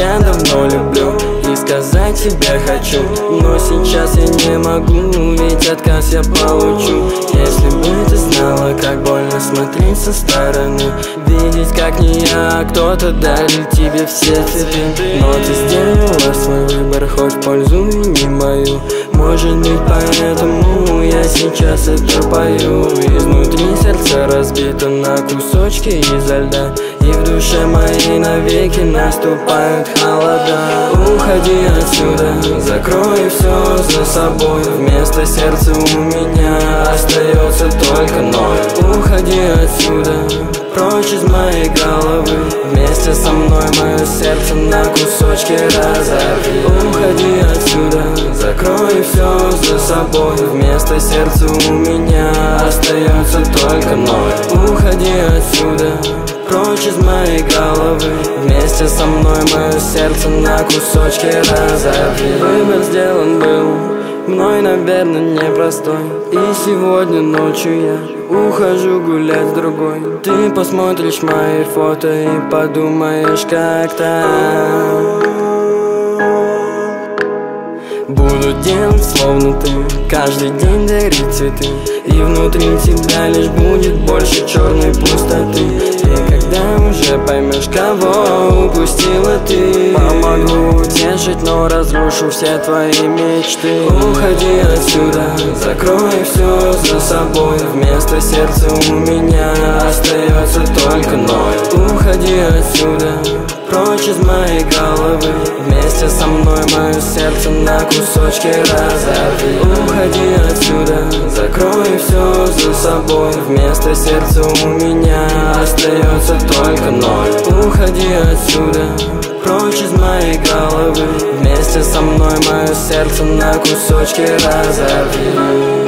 тебя давно люблю И сказать тебе хочу Но сейчас я не могу Ведь отказ я получу. Если бы ты знала, как больно смотреть со стороны Видеть, как не я, а кто-то дарит тебе все цветы. Но ты сделала свой выбор, хоть пользу и не мою. Может быть поэтому я сейчас это пою. Изнутри сердце разбито на кусочки изо льда И в душе моей навеки наступают холода. Уходи отсюда, закрой все за собой. Вместо сердца у меня остается только ноль. Уходи отсюда, прочь из моей головы. Вместе со мной мое сердце на кусочки разорви. Уходи отсюда, закрой все за собой. Вместо сердца у меня остается только ноль. Уходи отсюда, прочь из моей головы Вместе со мной мое сердце на кусочки разорви. Выбор сделан был, мной, наверное, непростой. И сегодня ночью я ухожу гулять с другой. Ты посмотришь мои фото и подумаешь как-то Буду делать словно ты. Каждый день дарить цветы. И внутри тебя лишь будет больше черной пустоты уже поймешь, кого упустила ты. Помогу утешить, но разрушу все твои мечты. Уходи отсюда, закрой все за собой. Вместо сердца у меня остается только ноль. Уходи отсюда, прочь из моей головы. Вместе со мной мое сердце на кусочки разорви. Уходи отсюда, собой Вместо сердца у меня остается только ноль. Уходи отсюда, прочь из моей головы. Вместе со мной мое сердце на кусочки разорви